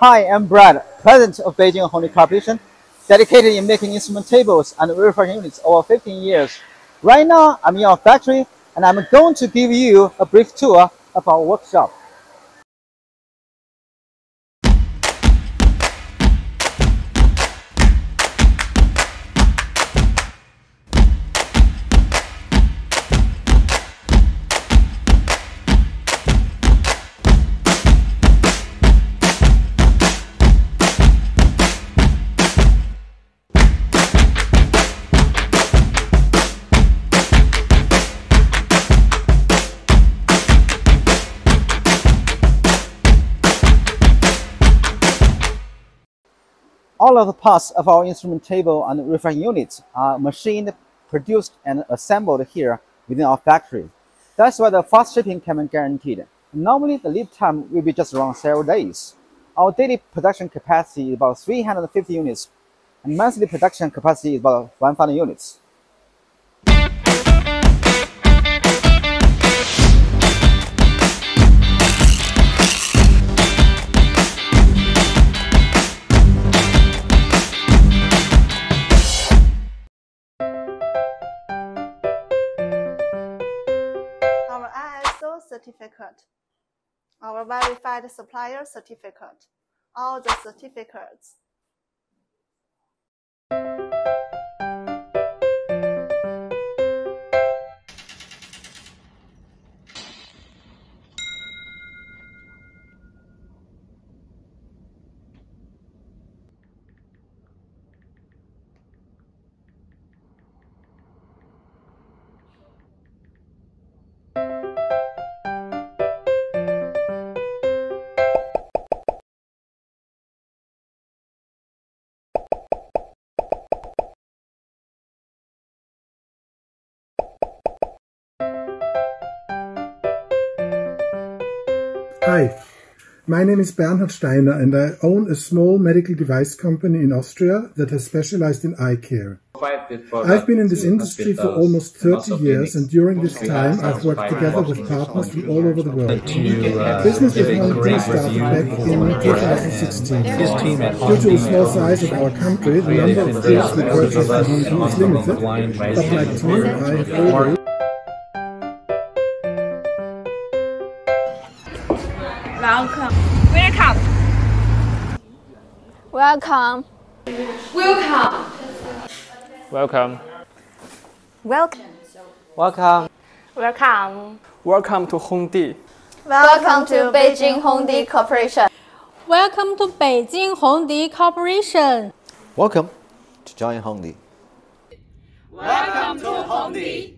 Hi, I'm Brad, president of Beijing Hongdee Corporation, dedicated in making instrument tables and refraction units over 15 years. Right now, I'm in our factory and I'm going to give you a brief tour of our workshop. All of the parts of our instrument table and refraction units are machined, produced, and assembled here within our factory. That's why the fast shipping can be guaranteed. Normally, the lead time will be just around several days. Our daily production capacity is about 350 units, and monthly production capacity is about 1,000 units. Certificate, our verified supplier certificate, all the certificates. Hi, my name is Bernhard Steiner and I own a small medical device company in Austria that has specialized in eye care. I've been in this industry for almost 30 years and during this time I've worked together with partners from all over the world. Business with Hongdee started back in 2016. Due to the small size of our country, the number of tools we purchase from is limited, but like Tom, I have always Welcome. Welcome. Welcome. Welcome. Welcome. Welcome. Welcome. Welcome Welcome to Hongdee. Welcome to Beijing Hongdee Corporation. Welcome to Beijing Hongdee Corporation. Welcome to Giant Hongdee. Welcome to Hongdee.